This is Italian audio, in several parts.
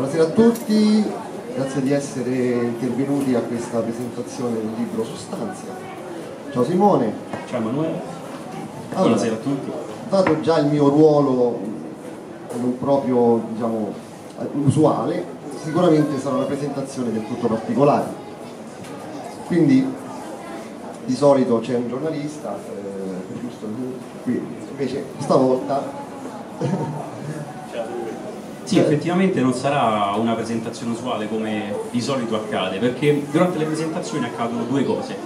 Buonasera a tutti, grazie di essere intervenuti a questa presentazione del libro Sostanzia. Ciao Simone. Ciao Emanuele. Allora, Buonasera a tutti. Dato già il mio ruolo non proprio diciamo, usuale, sicuramente sarà una presentazione del tutto particolare. Quindi di solito c'è un giornalista, eh, giusto qui, invece stavolta Sì, effettivamente non sarà una presentazione usuale come di solito accade, perché durante le presentazioni accadono due cose.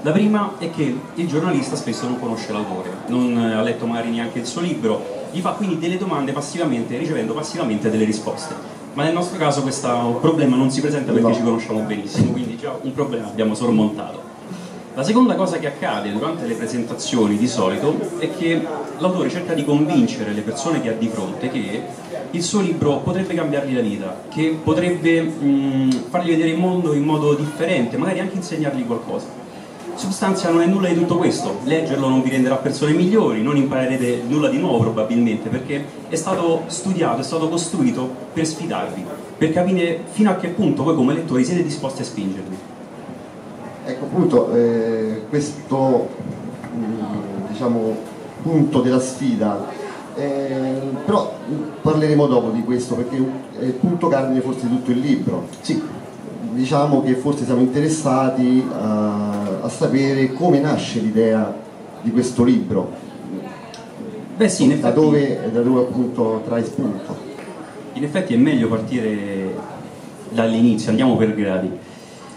La prima è che il giornalista spesso non conosce l'autore, non ha letto magari neanche il suo libro, gli fa quindi delle domande passivamente, ricevendo passivamente delle risposte. Ma nel nostro caso questo problema non si presenta perché No. ci conosciamo benissimo, quindi già un problema abbiamo sormontato. La seconda cosa che accade durante le presentazioni di solito è che l'autore cerca di convincere le persone che ha di fronte che il suo libro potrebbe cambiargli la vita, che potrebbe mh, fargli vedere il mondo in modo differente, magari anche insegnargli qualcosa. Sostanza non è nulla di tutto questo, leggerlo non vi renderà persone migliori, non imparerete nulla di nuovo probabilmente, perché è stato studiato, è stato costruito per sfidarvi, per capire fino a che punto voi come lettori siete disposti a spingervi. Ecco appunto eh, questo mm, diciamo, punto della sfida, eh, però parleremo dopo di questo perché è il punto cardine forse di tutto il libro. Sì, Diciamo che forse siamo interessati a, a sapere come nasce l'idea di questo libro, beh sì, in da, effetti... dove, da dove appunto trae spunto. In effetti è meglio partire dall'inizio, andiamo per gradi.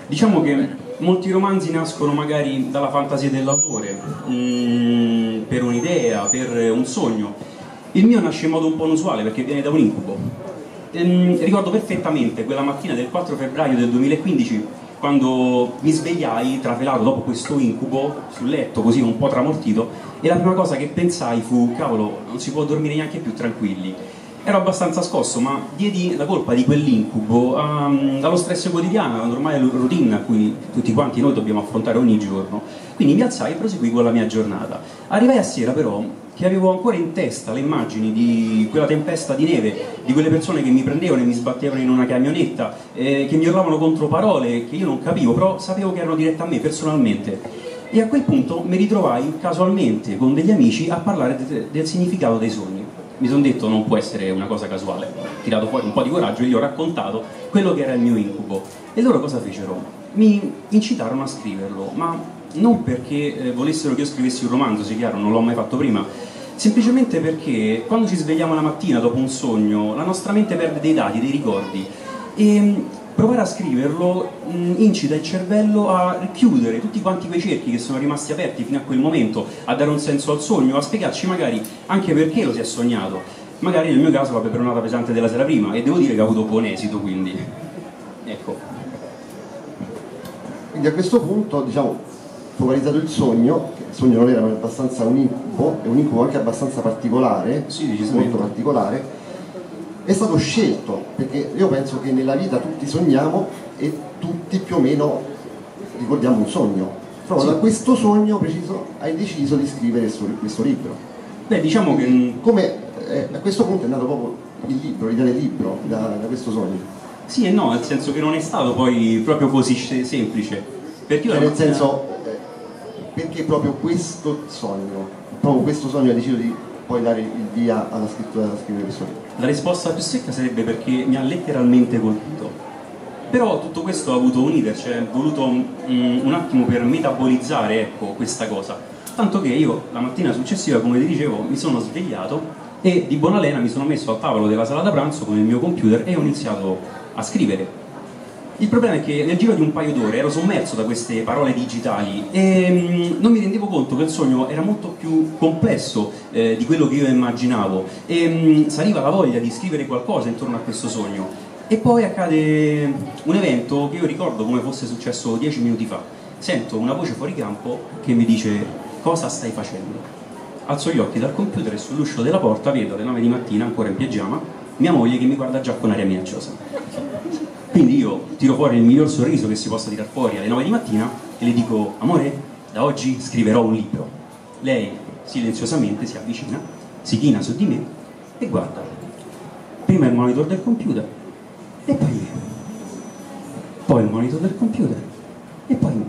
Diciamo che molti romanzi nascono magari dalla fantasia dell'autore, mm, per un'idea, per un sogno. Il mio nasce in modo un po' inusuale perché viene da un incubo. Ehm, ricordo perfettamente quella mattina del 4 febbraio del 2015 quando mi svegliai trafelato dopo questo incubo sul letto così un po' tramortito e la prima cosa che pensai fu cavolo non si può dormire neanche più tranquilli ero abbastanza scosso ma diedi la colpa di quell'incubo um, allo stress quotidiano alla normale routine a cui tutti quanti noi dobbiamo affrontare ogni giorno. Quindi mi alzai e proseguì con la mia giornata. Arrivai a sera però che avevo ancora in testa le immagini di quella tempesta di neve, di quelle persone che mi prendevano e mi sbattevano in una camionetta, eh, che mi urlavano contro parole che io non capivo, però sapevo che erano dirette a me personalmente. E a quel punto mi ritrovai casualmente con degli amici a parlare de- del significato dei sogni. Mi sono detto non può essere una cosa casuale, ho tirato fuori un po' di coraggio e gli ho raccontato quello che era il mio incubo. E loro cosa fecero? Mi incitarono a scriverlo, ma non perché eh, volessero che io scrivessi un romanzo, sì chiaro, non l'ho mai fatto prima, semplicemente perché quando ci svegliamo la mattina dopo un sogno, la nostra mente perde dei dati, dei ricordi e mh, provare a scriverlo mh, incita il cervello a chiudere tutti quanti quei cerchi che sono rimasti aperti fino a quel momento, a dare un senso al sogno, a spiegarci magari anche perché lo si è sognato. Magari nel mio caso la peperonata pesante della sera prima e devo dire che ha avuto buon esito quindi. Ecco. Quindi a questo punto diciamo focalizzato il sogno, che il sogno non era abbastanza un incubo, è un incubo anche abbastanza particolare, Sì, molto particolare, è stato scelto, perché io penso che nella vita tutti sogniamo e tutti più o meno ricordiamo un sogno. Proprio Sì. da questo sogno preciso hai deciso di scrivere questo, libro. Beh, diciamo che Come eh, a questo punto è nato proprio il libro, l'idea del libro da, da questo sogno. Sì e no, nel senso che non è stato poi proprio così semplice. Perché io Cioè, nel mattina- senso, perché proprio questo sogno, proprio questo sogno hai deciso di poi dare il via alla scrittura, alla scrivere questo libro. La risposta più secca sarebbe perché mi ha letteralmente colpito. Però tutto questo ha avuto un iter, cioè è voluto mm, un attimo per metabolizzare ecco, questa cosa. Tanto che io la mattina successiva, come ti dicevo, mi sono svegliato e di buona lena mi sono messo al tavolo della sala da pranzo con il mio computer e ho iniziato a scrivere. Il problema è che nel giro di un paio d'ore ero sommerso da queste parole digitali e mm, non mi rendevo conto che il sogno era molto più complesso eh, di quello che io immaginavo e mm, saliva la voglia di scrivere qualcosa intorno a questo sogno. E poi accade un evento che io ricordo come fosse successo dieci minuti fa. Sento una voce fuori campo che mi dice cosa stai facendo? Alzo gli occhi dal computer e sull'uscio della porta vedo alle 9 di mattina, ancora in pigiama, mia moglie che mi guarda già con aria minacciosa. Quindi io tiro fuori il miglior sorriso che si possa tirar fuori alle 9 di mattina e le dico, amore, da oggi scriverò un libro. Lei silenziosamente si avvicina, si china su di me e guarda prima il monitor del computer e poi, poi il monitor del computer e poi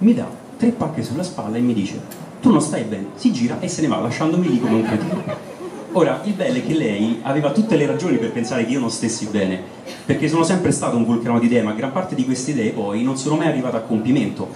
mi dà tre pacche sulla spalla e mi dice tu non stai bene, si gira e se ne va lasciandomi lì come un cretino. Ora, il bello è che lei aveva tutte le ragioni per pensare che io non stessi bene, perché sono sempre stato un vulcano di idee, ma gran parte di queste idee poi non sono mai arrivate a compimento.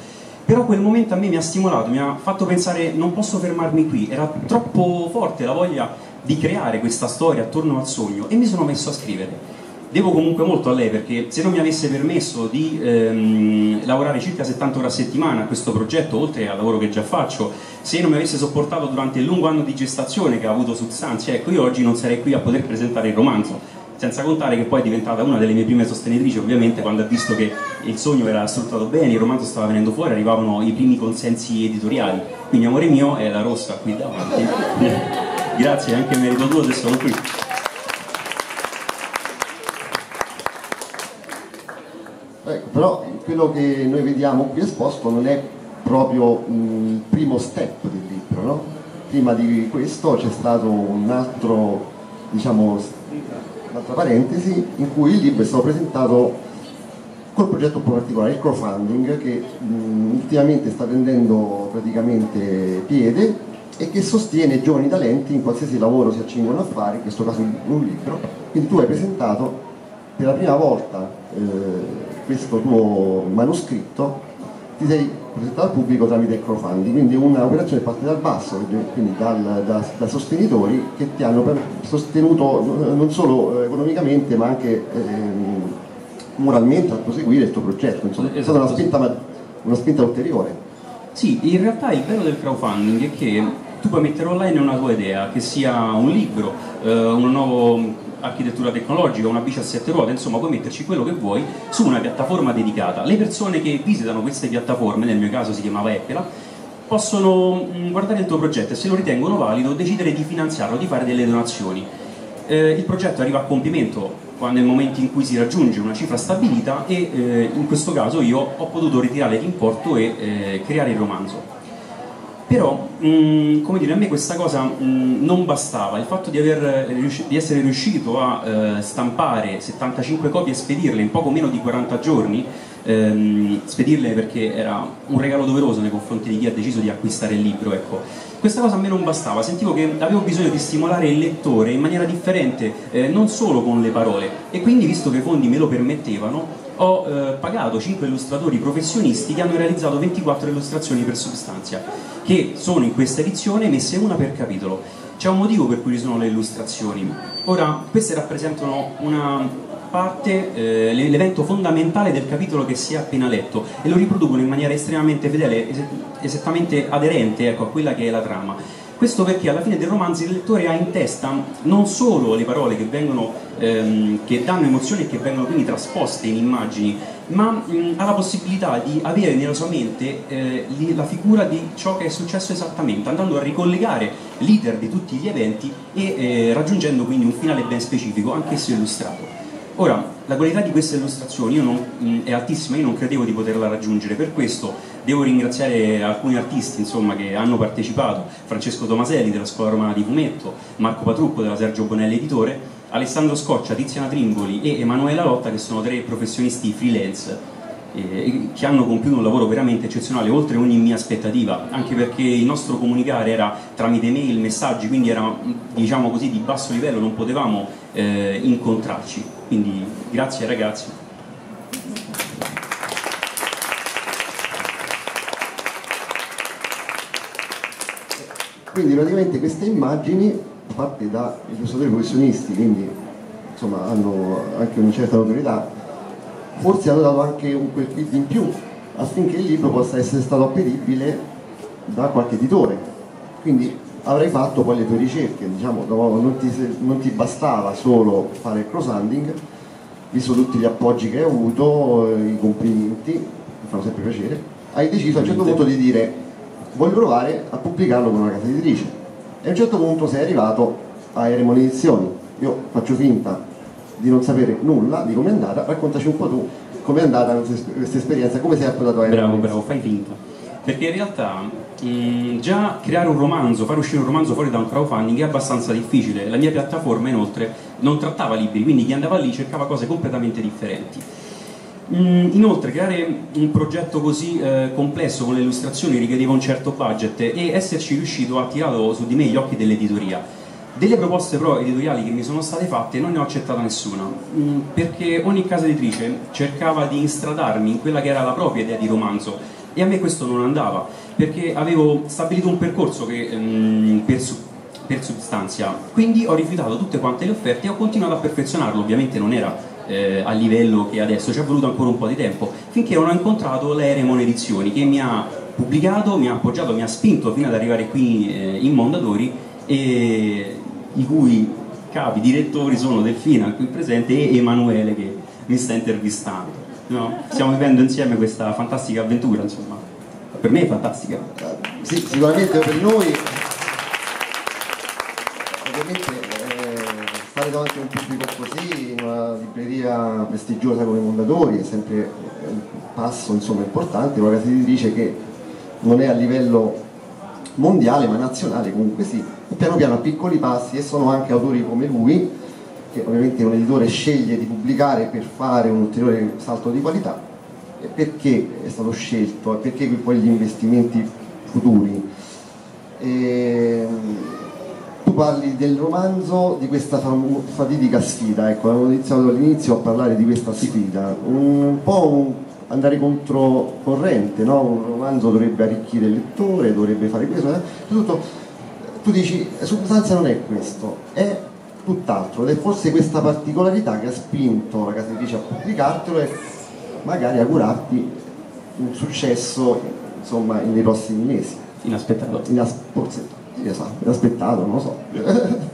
Però quel momento a me mi ha stimolato, mi ha fatto pensare non posso fermarmi qui, era troppo forte la voglia di creare questa storia attorno al sogno e mi sono messo a scrivere devo comunque molto a lei perché se non mi avesse permesso di ehm, lavorare circa 70 ore a settimana a questo progetto, oltre al lavoro che già faccio, se non mi avesse sopportato durante il lungo anno di gestazione che ha avuto Substanzia, ecco io oggi non sarei qui a poter presentare il romanzo senza contare che poi è diventata una delle mie prime sostenitrici ovviamente quando ha visto che il sogno era sfruttato bene, il romanzo stava venendo fuori, arrivavano i primi consensi editoriali. Quindi amore mio è la rossa qui davanti. Grazie, anche merito tuo se sono qui Ecco, però quello che noi vediamo qui esposto non è proprio il primo step del libro, no? Prima di questo c'è stato un altro, diciamo, un'altra parentesi in cui il libro è stato presentato col progetto un po' particolare, il crowdfunding, che mh, ultimamente sta prendendo praticamente piede e che sostiene giovani talenti in qualsiasi lavoro si accingono a fare, in questo caso un libro. Quindi tu hai presentato per la prima volta eh, questo tuo manoscritto ti sei presentato al pubblico tramite il crowdfunding, quindi un'operazione parte dal basso, quindi dal, da, da, sostenitori che ti hanno sostenuto non solo eh, economicamente ma anche eh, moralmente a proseguire il tuo progetto, insomma è stata una spinta, una spinta ulteriore. Sì, in realtà il bello del crowdfunding è che tu puoi mettere online una tua idea, che sia un libro, eh, un nuovo architettura tecnologica, una bici a sette ruote, insomma puoi metterci quello che vuoi su una piattaforma dedicata. Le persone che visitano queste piattaforme, nel mio caso si chiamava Eppela, possono mm, guardare il tuo progetto e se lo ritengono valido decidere di finanziarlo, di fare delle donazioni. Eh, il progetto arriva a compimento nel momento in cui si raggiunge una cifra stabilita e eh, in questo caso io ho potuto ritirare l'importo e eh, creare il romanzo. Però, mh, mm, come dire, a me questa cosa mh, mm, non bastava, il fatto di, aver, di essere riuscito a eh, stampare 75 copie e spedirle in poco meno di 40 giorni, ehm, spedirle perché era un regalo doveroso nei confronti di chi ha deciso di acquistare il libro, ecco. Questa cosa a me non bastava, sentivo che avevo bisogno di stimolare il lettore in maniera differente, eh, non solo con le parole, e quindi visto che i fondi me lo permettevano, ho eh, pagato 5 illustratori professionisti che hanno realizzato 24 illustrazioni per Substanzia che sono in questa edizione messe una per capitolo. C'è un motivo per cui ci sono le illustrazioni. Ora, queste rappresentano una parte, eh, l'evento fondamentale del capitolo che si è appena letto e lo riproducono in maniera estremamente fedele, esattamente aderente ecco, a quella che è la trama. Questo perché alla fine del romanzo il lettore ha in testa non solo le parole che, vengono, ehm, che danno emozioni e che vengono quindi trasposte in immagini, ma mh, ha la possibilità di avere nella sua mente eh, la figura di ciò che è successo esattamente, andando a ricollegare l'iter di tutti gli eventi e eh, raggiungendo quindi un finale ben specifico, anch'esso illustrato. Ora, la qualità di queste illustrazioni non, mh, è altissima, io non credevo di poterla raggiungere, per questo devo ringraziare alcuni artisti insomma, che hanno partecipato, Francesco Tomaselli della Scuola Romana di Fumetto, Marco Patrucco della Sergio Bonelli Editore, Alessandro Scoccia, Tiziana Trimboli e Emanuela Lotta che sono tre professionisti freelance eh, che hanno compiuto un lavoro veramente eccezionale oltre ogni mia aspettativa anche perché il nostro comunicare era tramite mail, messaggi quindi era diciamo così di basso livello non potevamo eh, incontrarci quindi grazie ragazzi. Quindi praticamente queste immagini fatte da illustratori professionisti, quindi insomma hanno anche una certa notorietà, forse hanno dato anche un quel quid in più affinché il libro possa essere stato appetibile da qualche editore. Quindi avrai fatto poi le tue ricerche, diciamo, non ti, non ti bastava solo fare il crowdfunding, visto tutti gli appoggi che hai avuto, eh, i complimenti, mi fanno sempre piacere, hai deciso a un certo punto di dire voglio provare a pubblicarlo con una casa editrice e a un certo punto sei arrivato a Eremon Edizioni, io faccio finta di non sapere nulla di come è andata, raccontaci un po' tu come è andata questa esperienza, come sei approdato a Eremon Bravo, bravo, fai finta. Perché in realtà mm, già creare un romanzo, far uscire un romanzo fuori da un crowdfunding è abbastanza difficile. La mia piattaforma inoltre non trattava libri, quindi chi andava lì cercava cose completamente differenti. Mm, inoltre creare un progetto così eh, complesso con le illustrazioni richiedeva un certo budget e esserci riuscito ha tirato su di me gli occhi dell'editoria. Delle proposte però editoriali che mi sono state fatte non ne ho accettata nessuna, mm, perché ogni casa editrice cercava di instradarmi in quella che era la propria idea di romanzo e a me questo non andava, perché avevo stabilito un percorso che, mm, per, per substanzia, quindi ho rifiutato tutte quante le offerte e ho continuato a perfezionarlo, ovviamente non era eh, a livello che adesso ci è voluto ancora un po' di tempo, finché non ho incontrato l'Eremon Edizioni che mi ha pubblicato, mi ha appoggiato, mi ha spinto fino ad arrivare qui eh, in Mondadori e i cui capi direttori sono Delfina qui presente e Emanuele che mi sta intervistando. No? Stiamo vivendo insieme questa fantastica avventura, insomma. Per me è fantastica. Sì, sicuramente per noi ovviamente stare davanti un pubblico così in una libreria prestigiosa come Mondadori è sempre un passo insomma, importante, una casa editrice che non è a livello mondiale ma nazionale comunque sì, piano piano a piccoli passi e sono anche autori come lui che ovviamente un editore sceglie di pubblicare per fare un ulteriore salto di qualità. E perché è stato scelto? E perché poi gli investimenti futuri. E, parli del romanzo di questa fatidica sfida, ecco, avevo iniziato all'inizio a parlare di questa sfida, un po' un andare controcorrente, no? un romanzo dovrebbe arricchire il lettore, dovrebbe fare questo, eh? tutto, tu dici, substanza non è questo, è tutt'altro, ed è forse questa particolarità che ha spinto la casa editrice a pubblicartelo e magari augurarti un successo insomma, nei prossimi mesi. Inaspettato. Inaspettato esatto, aspettato, non lo so.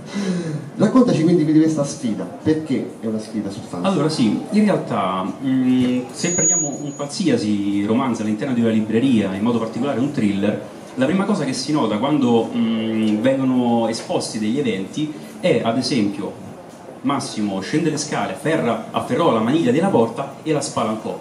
Raccontaci quindi di questa sfida, perché è una sfida sostanziale? Allora sì, in realtà mh, mm, se prendiamo un qualsiasi romanzo all'interno di una libreria, in modo particolare un thriller, la prima cosa che si nota quando mh, mm, vengono esposti degli eventi è ad esempio Massimo scende le scale, afferra, afferrò la maniglia della porta e la spalancò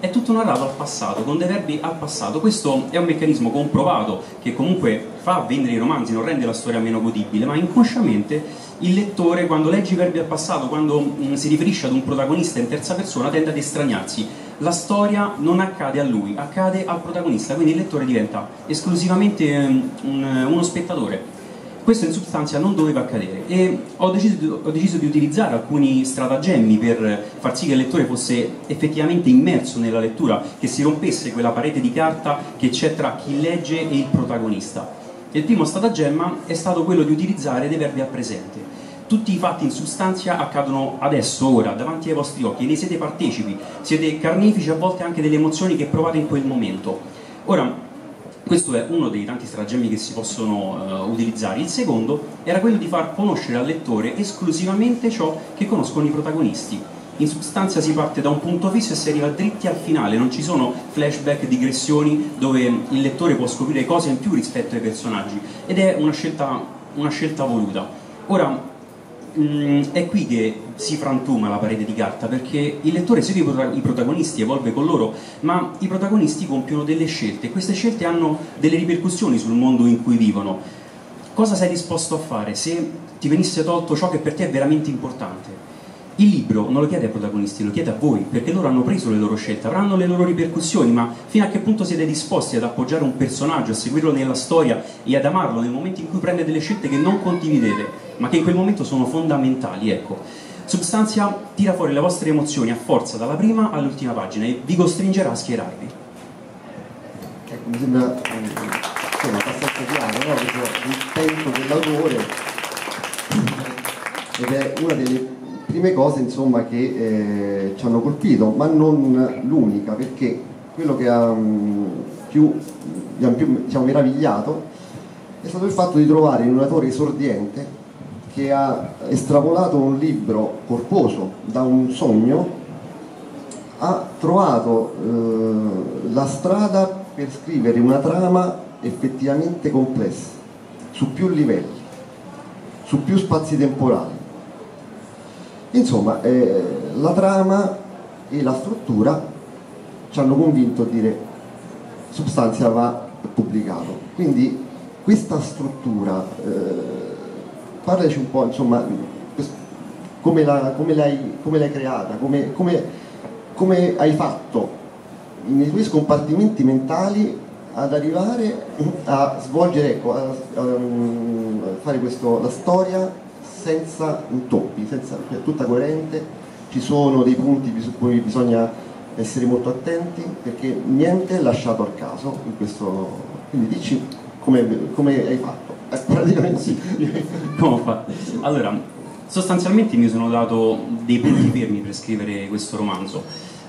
è tutto narrato al passato, con dei verbi al passato. Questo è un meccanismo comprovato che comunque fa vendere i romanzi, non rende la storia meno godibile, ma inconsciamente il lettore quando legge i verbi al passato, quando mh, mm, si riferisce ad un protagonista in terza persona, tende ad estraniarsi. La storia non accade a lui, accade al protagonista, quindi il lettore diventa esclusivamente um, un, uno spettatore questo in sostanza non doveva accadere e ho deciso, di, ho deciso, di, utilizzare alcuni stratagemmi per far sì che il lettore fosse effettivamente immerso nella lettura, che si rompesse quella parete di carta che c'è tra chi legge e il protagonista. Il primo stratagemma è stato quello di utilizzare dei verbi al presente. Tutti i fatti in sostanza accadono adesso, ora, davanti ai vostri occhi, ne siete partecipi, siete carnefici a volte anche delle emozioni che provate in quel momento. Ora, questo è uno dei tanti stratagemmi che si possono uh, utilizzare. Il secondo era quello di far conoscere al lettore esclusivamente ciò che conoscono i protagonisti. In sostanza si parte da un punto fisso e si arriva dritti al finale, non ci sono flashback, digressioni dove il lettore può scoprire cose in più rispetto ai personaggi ed è una scelta, una scelta voluta. Ora, Mm, è qui che si frantuma la parete di carta perché il lettore segue i protagonisti, evolve con loro, ma i protagonisti compiono delle scelte e queste scelte hanno delle ripercussioni sul mondo in cui vivono. Cosa sei disposto a fare se ti venisse tolto ciò che per te è veramente importante? Il libro non lo chiede ai protagonisti, lo chiede a voi, perché loro hanno preso le loro scelte, avranno le loro ripercussioni, ma fino a che punto siete disposti ad appoggiare un personaggio, a seguirlo nella storia e ad amarlo nel momento in cui prende delle scelte che non condividete? ma che in quel momento sono fondamentali. Ecco. Substanzia tira fuori le vostre emozioni a forza dalla prima all'ultima pagina e vi costringerà a schierarvi. Ecco, mi sembra insomma, abbastanza chiaro no? l'intento dell'autore ed è una delle prime cose insomma, che eh, ci hanno colpito, ma non l'unica, perché quello che ha um, più, ha più diciamo, meravigliato è stato il fatto di trovare in un autore esordiente che ha estrapolato un libro corposo da un sogno, ha trovato eh, la strada per scrivere una trama effettivamente complessa, su più livelli, su più spazi temporali. Insomma, eh, la trama e la struttura ci hanno convinto a dire substanzia va pubblicato. Quindi questa struttura eh, parlaci un po', insomma, come, la, come, l'hai, come l'hai, creata, come, come hai fatto nei tuoi scompartimenti mentali ad arrivare a svolgere, ecco, a, a, a fare questo, la storia senza intoppi, senza, cioè, tutta coerente, ci sono dei punti su cui bisogna essere molto attenti perché niente è lasciato al caso in questo, quindi dici come, come hai fatto? Eh, praticamente sì. come ho fatto? Allora, sostanzialmente mi sono dato dei punti fermi per scrivere questo romanzo.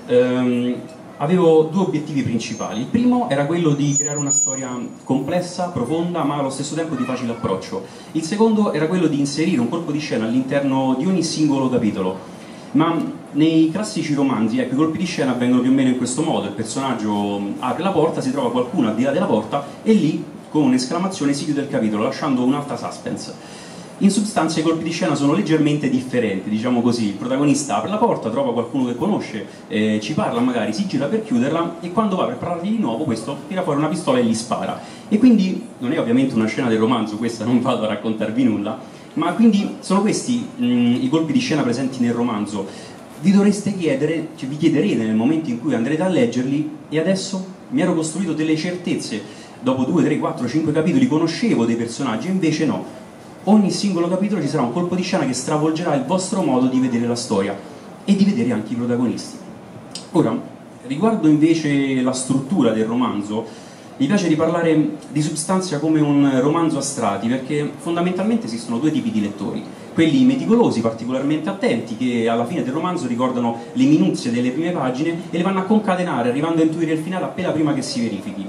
Um, avevo due obiettivi principali. Il primo era quello di creare una storia complessa, profonda, ma allo stesso tempo di facile approccio. Il secondo era quello di inserire un colpo di scena all'interno di ogni singolo capitolo. Ma nei classici romanzi, ecco, i colpi di scena avvengono più o meno in questo modo: il personaggio apre la porta, si trova qualcuno al di là della porta e lì, con un'esclamazione, si chiude il capitolo, lasciando un'alta suspense. In sostanza i colpi di scena sono leggermente differenti, diciamo così, il protagonista apre la porta, trova qualcuno che conosce, eh, ci parla magari, si gira per chiuderla e quando va per parlargli di nuovo questo tira fuori una pistola e gli spara. E quindi non è ovviamente una scena del romanzo, questa non vado a raccontarvi nulla, ma quindi sono questi mh, i colpi di scena presenti nel romanzo. Vi dovreste chiedere, cioè vi chiederete nel momento in cui andrete a leggerli e adesso mi ero costruito delle certezze, dopo 2, 3, 4, 5 capitoli conoscevo dei personaggi, invece no ogni singolo capitolo ci sarà un colpo di scena che stravolgerà il vostro modo di vedere la storia e di vedere anche i protagonisti. Ora, riguardo invece la struttura del romanzo, mi piace di parlare di Substanzia come un romanzo a strati, perché fondamentalmente esistono due tipi di lettori. Quelli meticolosi, particolarmente attenti, che alla fine del romanzo ricordano le minuzie delle prime pagine e le vanno a concatenare, arrivando a intuire il finale appena prima che si verifichi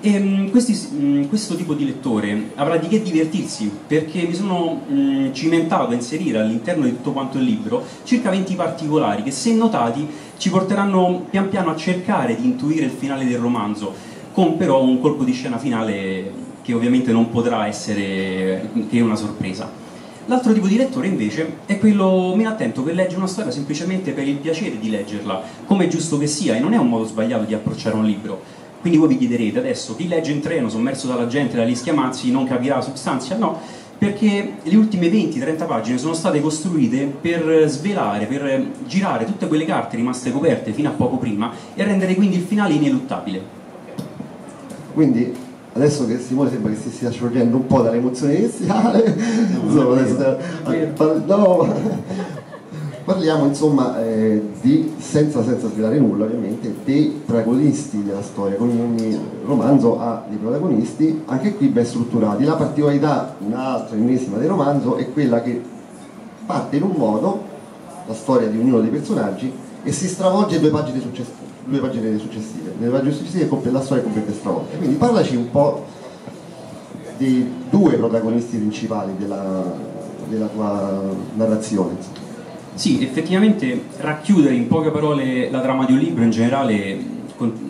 e, um, questi, um, questo tipo di lettore avrà di che divertirsi perché mi sono um, cimentato a inserire all'interno di tutto quanto il libro circa 20 particolari che se notati ci porteranno pian piano a cercare di intuire il finale del romanzo con però un colpo di scena finale che ovviamente non potrà essere che una sorpresa. L'altro tipo di lettore invece è quello meno attento che legge una storia semplicemente per il piacere di leggerla, come è giusto che sia, e non è un modo sbagliato di approcciare un libro quindi voi vi chiederete adesso chi legge in treno sommerso dalla gente, dagli schiamazzi, non capirà la sostanza? No, perché le ultime 20-30 pagine sono state costruite per svelare, per girare tutte quelle carte rimaste coperte fino a poco prima e rendere quindi il finale ineluttabile. Quindi adesso che Simone sembra che si stia sciogliendo un po' dall'emozione iniziale, no, insomma, adesso, no, Parliamo insomma eh, di, senza, senza svelare nulla ovviamente, dei protagonisti della storia, con ogni romanzo ha dei protagonisti, anche qui ben strutturati. La particolarità, un'altra ennesima del romanzo, è quella che parte in un modo, la storia di ognuno dei personaggi, e si stravolge due pagine successive. Due pagine successive. Nelle pagine successive la storia è completamente stravolta. Quindi parlaci un po' dei due protagonisti principali della, della tua narrazione. Sì, effettivamente racchiudere in poche parole la trama di un libro in generale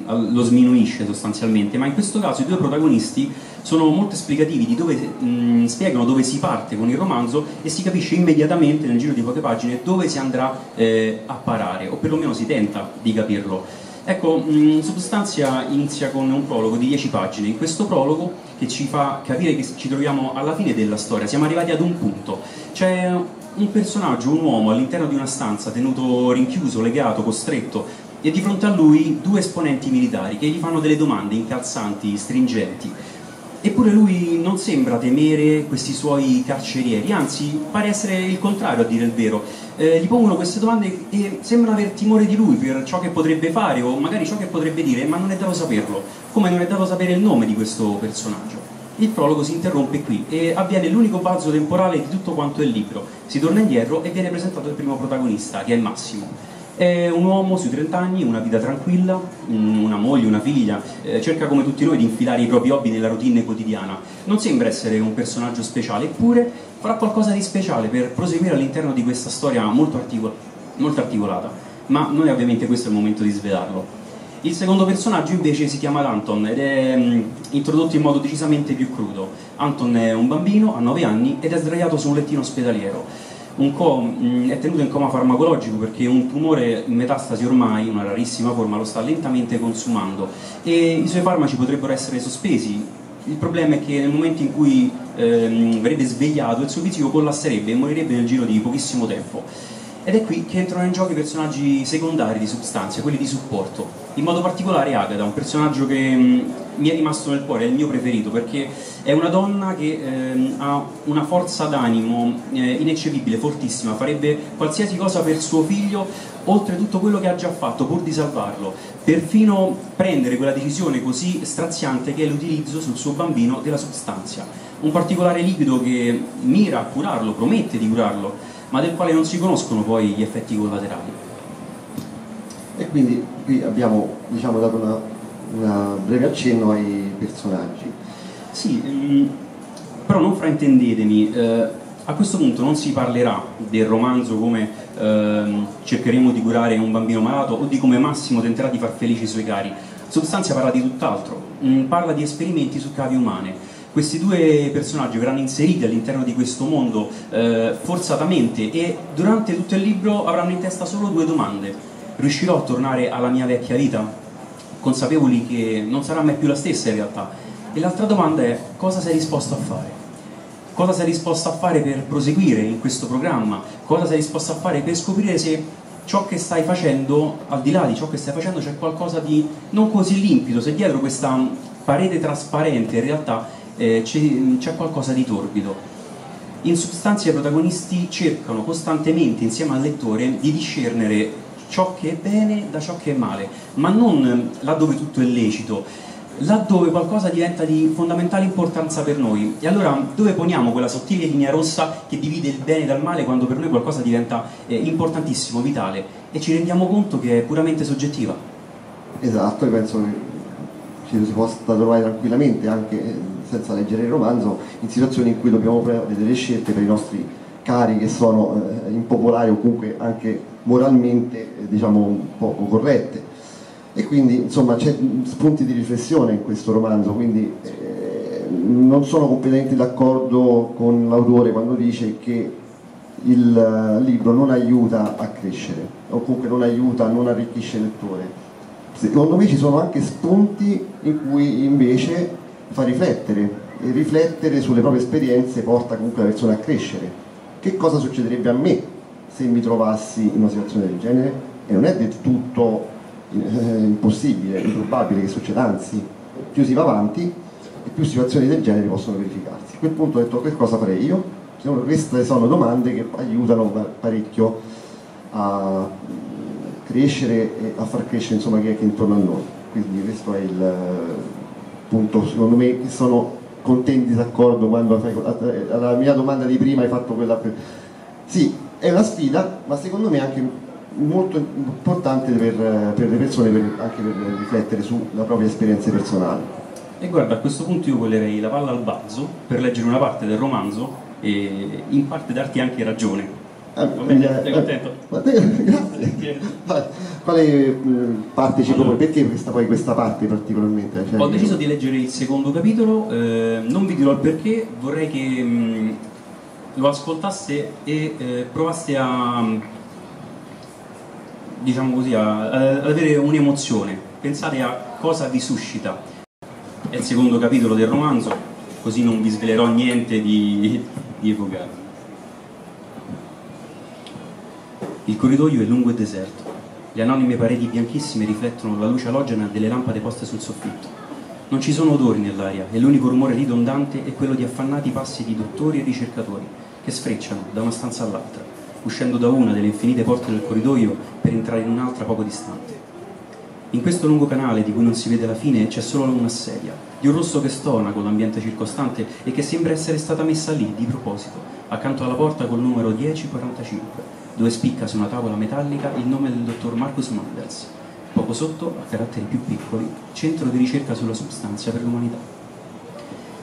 lo sminuisce sostanzialmente, ma in questo caso i due protagonisti sono molto esplicativi di dove mh, spiegano dove si parte con il romanzo e si capisce immediatamente nel giro di poche pagine dove si andrà eh, a parare, o perlomeno si tenta di capirlo. Ecco, in sostanza inizia con un prologo di 10 pagine, in questo prologo che ci fa capire che ci troviamo alla fine della storia, siamo arrivati ad un punto, c'è un personaggio, un uomo all'interno di una stanza tenuto rinchiuso, legato, costretto e di fronte a lui due esponenti militari che gli fanno delle domande incalzanti, stringenti. Eppure lui non sembra temere questi suoi carcerieri, anzi pare essere il contrario a dire il vero. Eh, gli pongono queste domande e sembrano aver timore di lui per ciò che potrebbe fare o magari ciò che potrebbe dire, ma non è dato saperlo, come non è dato sapere il nome di questo personaggio il prologo si interrompe qui e avviene l'unico balzo temporale di tutto quanto il libro. Si torna indietro e viene presentato il primo protagonista, che è Massimo. È un uomo sui 30 anni, una vita tranquilla, una moglie, una figlia, eh, cerca come tutti noi di infilare i propri hobby nella routine quotidiana. Non sembra essere un personaggio speciale, eppure farà qualcosa di speciale per proseguire all'interno di questa storia molto, articol molto articolata. Ma non è ovviamente questo il momento di svelarlo. Il secondo personaggio invece si chiama Anton ed è mh, mm, introdotto in modo decisamente più crudo. Anton è un bambino, ha 9 anni ed è sdraiato su un lettino ospedaliero. Un mh, mm, è tenuto in coma farmacologico perché un tumore in metastasi ormai, una rarissima forma, lo sta lentamente consumando e i suoi farmaci potrebbero essere sospesi. Il problema è che nel momento in cui ehm, verrebbe svegliato il suo fisico collasserebbe e morirebbe nel giro di pochissimo tempo. Ed è qui che entrano in gioco i personaggi secondari di Substanzia, quelli di supporto. In modo particolare Agata, un personaggio che mh, mi è rimasto nel cuore, è il mio preferito, perché è una donna che eh, ha una forza d'animo eh, ineccepibile, fortissima, farebbe qualsiasi cosa per suo figlio, oltre tutto quello che ha già fatto, pur di salvarlo, perfino prendere quella decisione così straziante che è l'utilizzo sul suo bambino della sostanzia. Un particolare liquido che mira a curarlo, promette di curarlo, ma del quale non si conoscono poi gli effetti collaterali. E quindi qui abbiamo diciamo, dato una, una breve accenno ai personaggi. Sì, ehm, però non fraintendetemi, eh, a questo punto non si parlerà del romanzo come ehm, cercheremo di curare un bambino malato o di come Massimo tenterà di far felici i suoi cari. Sostanzia parla di tutt'altro, mm, parla di esperimenti su cavi umane, questi due personaggi verranno inseriti all'interno di questo mondo eh, forzatamente e durante tutto il libro avranno in testa solo due domande. Riuscirò a tornare alla mia vecchia vita? Consapevoli che non sarà mai più la stessa in realtà. E l'altra domanda è cosa sei disposto a fare? Cosa sei disposto a fare per proseguire in questo programma? Cosa sei disposto a fare per scoprire se ciò che stai facendo, al di là di ciò che stai facendo, c'è qualcosa di non così limpido, se dietro questa parete trasparente in realtà eh, c'è qualcosa di torbido. In sostanza i protagonisti cercano costantemente insieme al lettore di discernere ciò che è bene da ciò che è male, ma non laddove tutto è lecito, laddove qualcosa diventa di fondamentale importanza per noi. E allora dove poniamo quella sottile linea rossa che divide il bene dal male quando per noi qualcosa diventa eh, importantissimo, vitale e ci rendiamo conto che è puramente soggettiva? Esatto, io penso che ci si possa trovare tranquillamente anche senza leggere il romanzo, in situazioni in cui dobbiamo fare delle scelte per i nostri cari che sono eh, impopolari o comunque anche moralmente eh, diciamo poco corrette. E quindi insomma c'è spunti di riflessione in questo romanzo, quindi eh, non sono completamente d'accordo con l'autore quando dice che il eh, libro non aiuta a crescere o comunque non aiuta, non arricchisce il lettore. Secondo me ci sono anche spunti in cui invece fa riflettere e riflettere sulle proprie esperienze porta comunque la persona a crescere. Che cosa succederebbe a me se mi trovassi in una situazione del genere? E non è del tutto eh, impossibile, improbabile che succeda, anzi, più si va avanti e più situazioni del genere possono verificarsi. A quel punto ho detto che cosa farei io? Queste sono domande che aiutano parecchio a crescere e a far crescere insomma chi è che è intorno a noi. Quindi questo è il appunto secondo me sono contenti disaccordo quando alla mia domanda di prima hai fatto quella per... sì è una sfida ma secondo me anche molto importante per, per le persone per, anche per riflettere sulla propria esperienza personale. E guarda a questo punto io volerei la palla al balzo per leggere una parte del romanzo e in parte darti anche ragione Ah, bene, contento? Eh, grazie. Quale parte ci propone? Perché questa, poi questa parte particolarmente? Cioè, Ho deciso di leggere il secondo capitolo, eh, non vi dirò il perché, vorrei che mh, lo ascoltasse e eh, provasse a, diciamo così, a, ad avere un'emozione. Pensate a cosa vi suscita. È il secondo capitolo del romanzo, così non vi svelerò niente di, di evocato. Il corridoio è lungo e deserto. Le anonime pareti bianchissime riflettono la luce alogena delle lampade poste sul soffitto. Non ci sono odori nell'aria e l'unico rumore ridondante è quello di affannati passi di dottori e ricercatori che sfrecciano da una stanza all'altra, uscendo da una delle infinite porte del corridoio per entrare in un'altra poco distante. In questo lungo canale di cui non si vede la fine c'è solo una sedia, di un rosso che stona con l'ambiente circostante e che sembra essere stata messa lì di proposito, accanto alla porta col numero 1045 dove spicca su una tavola metallica il nome del dottor Marcus Manders. Poco sotto, a caratteri più piccoli, centro di ricerca sulla sostanza per l'umanità.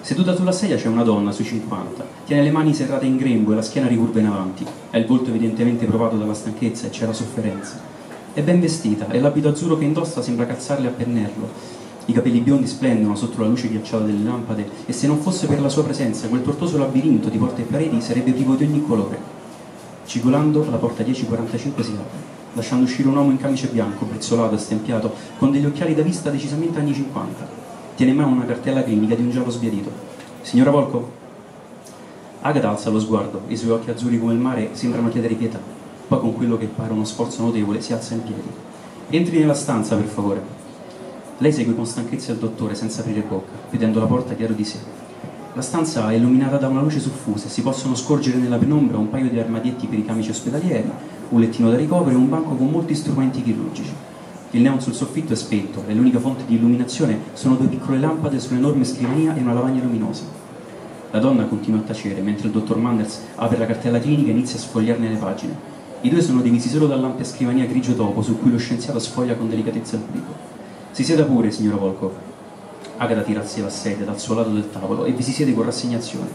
Seduta sulla sedia c'è una donna sui 50, tiene le mani serrate in grembo e la schiena ricurva in avanti, ha il volto evidentemente provato dalla stanchezza e c'è la sofferenza. È ben vestita e l'abito azzurro che indossa sembra calzarle a pennello. I capelli biondi splendono sotto la luce ghiacciata delle lampade e se non fosse per la sua presenza quel tortuoso labirinto di porte e pareti sarebbe privo di ogni colore. Cigolando, la porta 10.45 si apre, lasciando uscire un uomo in camice bianco, brizzolato e stempiato, con degli occhiali da vista decisamente anni 50. Tiene in mano una cartella clinica di un giallo sbiadito. Signora Volco? Agatha alza lo sguardo, i suoi occhi azzurri come il mare sembrano chiedere pietà. Poi con quello che pare uno sforzo notevole si alza in piedi. Entri nella stanza, per favore. Lei segue con stanchezza il dottore senza aprire bocca, chiudendo la porta dietro di sé. La stanza è illuminata da una luce soffusa e si possono scorgere nella penombra un paio di armadietti per i camici ospedalieri, un lettino da ricovero e un banco con molti strumenti chirurgici. Il neon sul soffitto è spento e l'unica fonte di illuminazione sono due piccole lampade su un'enorme scrivania e una lavagna luminosa. La donna continua a tacere mentre il dottor Manders apre la cartella clinica e inizia a sfogliarne le pagine. I due sono divisi solo dall'ampia scrivania grigio topo su cui lo scienziato sfoglia con delicatezza il plico. Si sieda pure, signora Volkov. Agata tira sé la sedia dal suo lato del tavolo e vi si siede con rassegnazione.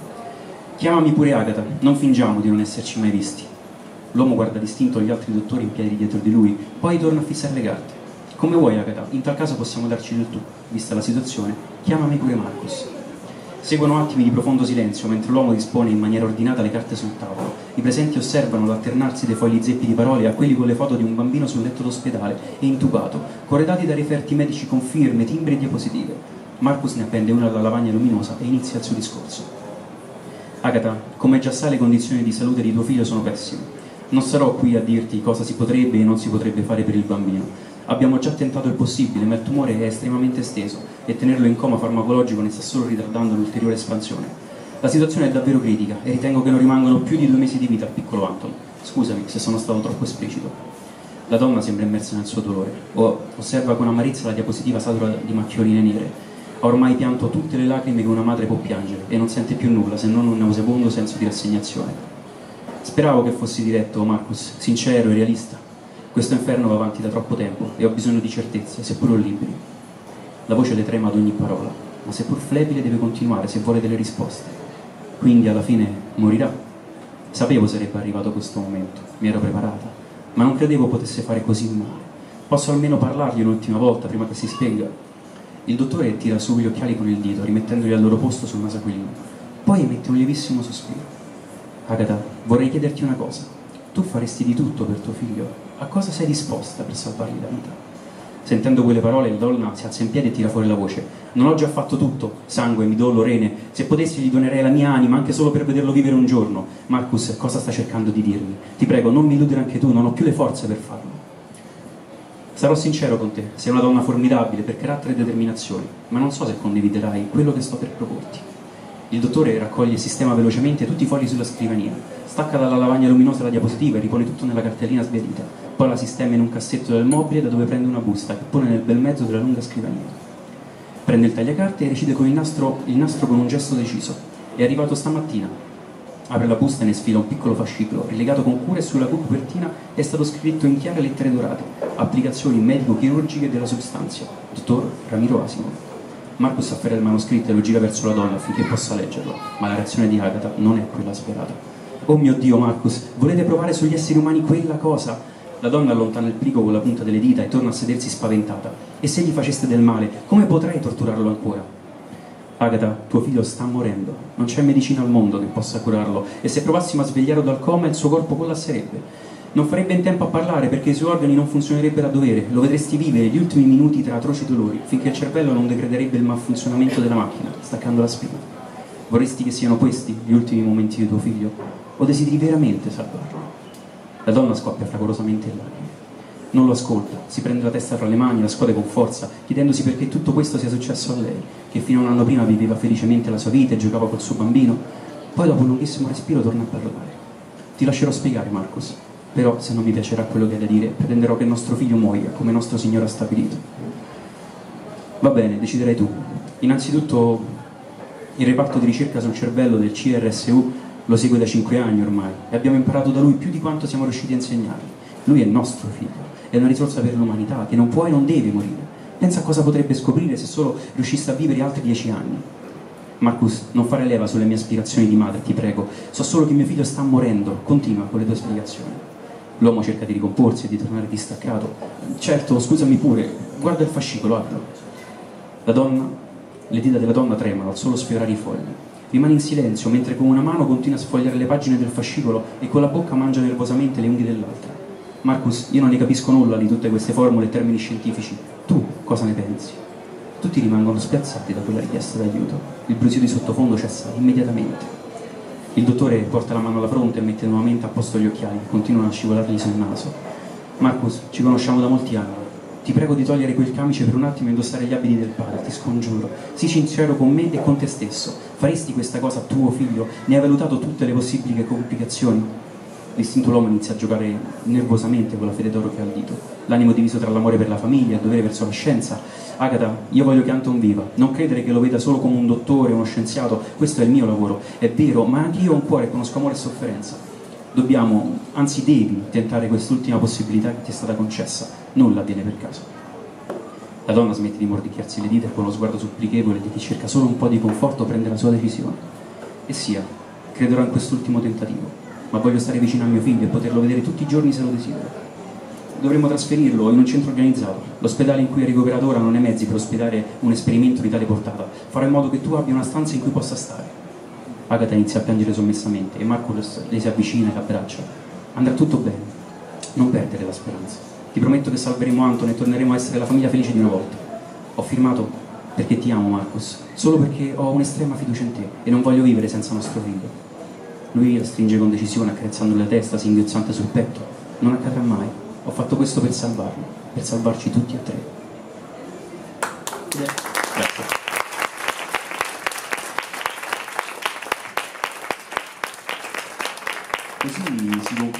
Chiamami pure Agata, non fingiamo di non esserci mai visti. L'uomo guarda distinto gli altri dottori in piedi dietro di lui, poi torna a fissare le carte. Come vuoi, Agata, in tal caso possiamo darci del tu. Vista la situazione, chiamami pure Marcos. Seguono attimi di profondo silenzio mentre l'uomo dispone in maniera ordinata le carte sul tavolo. I presenti osservano l'alternarsi dei fogli zeppi di parole a quelli con le foto di un bambino sul letto d'ospedale e intubato, corredati da referti medici con firme, timbri e diapositive. Marcus ne appende una alla lavagna luminosa e inizia il suo discorso. Agata, come già sai le condizioni di salute di tuo figlio sono pessime. Non sarò qui a dirti cosa si potrebbe e non si potrebbe fare per il bambino. Abbiamo già tentato il possibile, ma il tumore è estremamente esteso e tenerlo in coma farmacologico ne sta solo ritardando l'ulteriore espansione. La situazione è davvero critica e ritengo che non rimangano più di due mesi di vita al piccolo Anton. Scusami se sono stato troppo esplicito. La donna sembra immersa nel suo dolore. osserva con amarezza la diapositiva satura di macchioline nere ha ormai pianto tutte le lacrime che una madre può piangere e non sente più nulla se non un nauseabondo senso di rassegnazione. Speravo che fossi diretto, Marcus, sincero e realista. Questo inferno va avanti da troppo tempo e ho bisogno di certezze, seppur liberi. La voce le trema ad ogni parola, ma seppur flebile deve continuare se vuole delle risposte. Quindi alla fine morirà. Sapevo sarebbe arrivato questo momento, mi ero preparata, ma non credevo potesse fare così male. Posso almeno parlargli un'ultima volta prima che si spenga? Il dottore tira su gli occhiali con il dito, rimettendoli al loro posto sul naso aquilino. Poi emette un lievissimo sospiro. Agata, vorrei chiederti una cosa. Tu faresti di tutto per tuo figlio? A cosa sei disposta per salvargli la vita? Sentendo quelle parole, il donna si alza in piedi e tira fuori la voce. Non ho già fatto tutto, sangue, midollo, rene. Se potessi gli donerei la mia anima anche solo per vederlo vivere un giorno. Marcus, cosa sta cercando di dirmi? Ti prego, non mi illudere anche tu, non ho più le forze per farlo. Sarò sincero con te, sei una donna formidabile per carattere e determinazione, ma non so se condividerai quello che sto per proporti. Il dottore raccoglie e sistema velocemente tutti i fogli sulla scrivania, stacca dalla lavagna luminosa la diapositiva e ripone tutto nella cartellina sbiadita, poi la sistema in un cassetto del mobile da dove prende una busta che pone nel bel mezzo della lunga scrivania. Prende il tagliacarte e recide con il nastro, il nastro con un gesto deciso. È arrivato stamattina, Apre la busta e ne sfila un piccolo fascicolo, rilegato con cura e sulla copertina è stato scritto in chiare lettere dorate, applicazioni medico-chirurgiche della sostanza, dottor Ramiro Asimo. Marcus afferra il manoscritto e lo gira verso la donna affinché possa leggerlo, ma la reazione di Agatha non è quella sperata. Oh mio Dio, Marcus, volete provare sugli esseri umani quella cosa? La donna allontana il plico con la punta delle dita e torna a sedersi spaventata. E se gli faceste del male, come potrei torturarlo ancora? Agata, tuo figlio sta morendo, non c'è medicina al mondo che possa curarlo e se provassimo a svegliarlo dal coma il suo corpo collasserebbe. Non farebbe in tempo a parlare perché i suoi organi non funzionerebbero a dovere, lo vedresti vivere gli ultimi minuti tra atroci dolori, finché il cervello non degrederebbe il malfunzionamento della macchina, staccando la spina. Vorresti che siano questi gli ultimi momenti di tuo figlio? O desideri veramente salvarlo? La donna scoppia fragorosamente in lacrime non lo ascolta, si prende la testa fra le mani, la scuote con forza, chiedendosi perché tutto questo sia successo a lei, che fino a un anno prima viveva felicemente la sua vita e giocava col suo bambino, poi dopo un lunghissimo respiro torna a parlare. Ti lascerò spiegare, Marcus, però se non mi piacerà quello che hai da dire, pretenderò che nostro figlio muoia, come nostro Signore ha stabilito. Va bene, deciderai tu. Innanzitutto, il reparto di ricerca sul cervello del CRSU lo segue da cinque anni ormai e abbiamo imparato da lui più di quanto siamo riusciti a insegnargli. Lui è nostro figlio è una risorsa per l'umanità, che non può e non deve morire. Pensa a cosa potrebbe scoprire se solo riuscisse a vivere altri dieci anni. Marcus, non fare leva sulle mie aspirazioni di madre, ti prego. So solo che mio figlio sta morendo. Continua con le tue spiegazioni. L'uomo cerca di ricomporsi e di tornare distaccato. Certo, scusami pure, guarda il fascicolo, apro. La donna, le dita della donna tremano al solo sfiorare i fogli. Rimane in silenzio mentre con una mano continua a sfogliare le pagine del fascicolo e con la bocca mangia nervosamente le unghie dell'altra. Marcus, io non ne capisco nulla di tutte queste formule e termini scientifici. Tu cosa ne pensi? Tutti rimangono spiazzati da quella richiesta d'aiuto. Il brusio di sottofondo cessa immediatamente. Il dottore porta la mano alla fronte e mette nuovamente a posto gli occhiali che continuano a scivolargli sul naso. Marcus, ci conosciamo da molti anni. Ti prego di togliere quel camice per un attimo e indossare gli abiti del padre, ti scongiuro. Sii sincero con me e con te stesso. Faresti questa cosa a tuo figlio? Ne hai valutato tutte le possibili complicazioni? L'istinto uomo inizia a giocare nervosamente con la fede d'oro che ha al dito. L'animo diviso tra l'amore per la famiglia il dovere verso la scienza. Agatha, io voglio che Anton viva. Non credere che lo veda solo come un dottore, uno scienziato. Questo è il mio lavoro. È vero, ma anche io ho un cuore, conosco amore e sofferenza. Dobbiamo, anzi devi, tentare quest'ultima possibilità che ti è stata concessa. Nulla avviene per caso. La donna smette di mordicchiarsi le dita e con lo sguardo supplichevole di chi cerca solo un po' di conforto prende la sua decisione. E sia, crederò in quest'ultimo tentativo, ma voglio stare vicino a mio figlio e poterlo vedere tutti i giorni se lo desidero. Dovremmo trasferirlo in un centro organizzato. L'ospedale in cui è ricoverato ora non ha mezzi per ospitare un esperimento di tale portata. Farò in modo che tu abbia una stanza in cui possa stare. Agatha inizia a piangere sommessamente e Marcus le si avvicina e l'abbraccia. Andrà tutto bene. Non perdere la speranza. Ti prometto che salveremo Anton e torneremo a essere la famiglia felice di una volta. Ho firmato perché ti amo, Marcus, solo perché ho un'estrema fiducia in te e non voglio vivere senza nostro figlio. Lui la stringe con decisione, accarezzando la testa, singhiozzante sul petto. Non accadrà mai. Ho fatto questo per salvarlo, per salvarci tutti e tre. Grazie.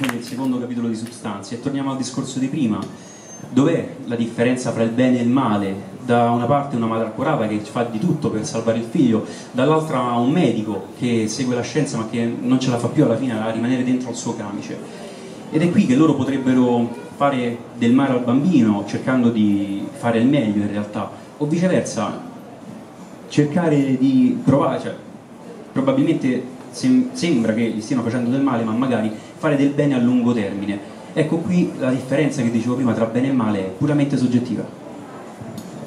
Conclude il secondo capitolo di Substanze e torniamo al discorso di prima. Dov'è la differenza fra il bene e il male? Da una parte una madre accurata che fa di tutto per salvare il figlio, dall'altra un medico che segue la scienza ma che non ce la fa più alla fine a rimanere dentro il suo camice. Ed è qui che loro potrebbero fare del male al bambino cercando di fare il meglio in realtà, o viceversa cercare di provare, cioè, probabilmente sem- sembra che gli stiano facendo del male, ma magari fare del bene a lungo termine. Ecco qui la differenza che dicevo prima tra bene e male è puramente soggettiva.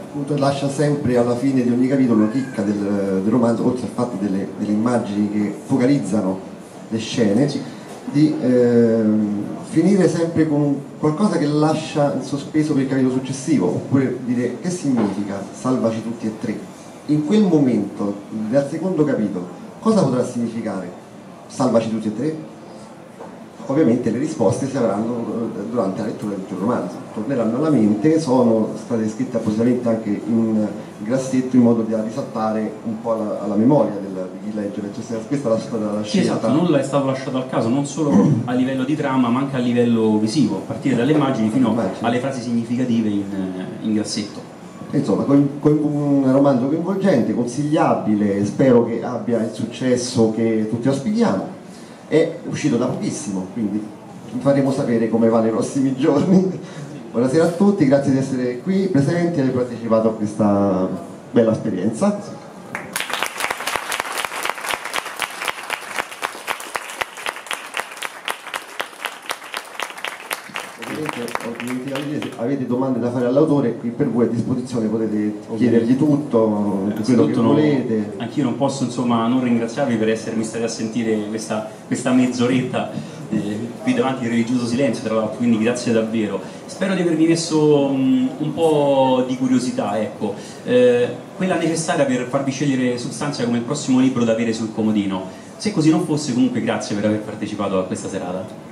Appunto, lascia sempre alla fine di ogni capitolo una chicca del, del romanzo, oltre al fatto delle, delle, immagini che focalizzano le scene, sì. di eh, finire sempre con qualcosa che lascia in sospeso per il capitolo successivo, oppure dire che significa salvaci tutti e tre. In quel momento, nel secondo capitolo, Cosa potrà significare? Salvaci tutti e tre? Ovviamente le risposte si avranno eh, durante la lettura tutto il romanzo, torneranno alla mente, sono state scritte appositamente anche in grassetto in modo da risaltare un po' alla, alla memoria del, di chi legge, cioè, questa è la stata la scelta. Sì, esatto, nulla è stato lasciato al caso, non solo a livello di trama ma anche a livello visivo, a partire dalle immagini fino alle frasi significative in, in grassetto. Insomma, un romanzo coinvolgente, consigliabile, spero che abbia il successo che tutti auspichiamo. È uscito da pochissimo, quindi vi faremo sapere come va nei prossimi giorni. Buonasera a tutti, grazie di essere qui presenti e aver partecipato a questa bella esperienza. avete domande da fare all'autore, qui per voi disposizione potete chiedergli tutto, quello che volete. Anch'io non posso insomma non ringraziarvi per essermi stati a sentire questa, questa mezz'oretta eh, qui davanti al religioso silenzio, tra l'altro, quindi grazie davvero. Spero di avervi messo um, un po' di curiosità, ecco, eh, quella necessaria per farvi scegliere Substanzia come il prossimo libro da avere sul comodino. Se così non fosse, comunque grazie per aver partecipato a questa serata.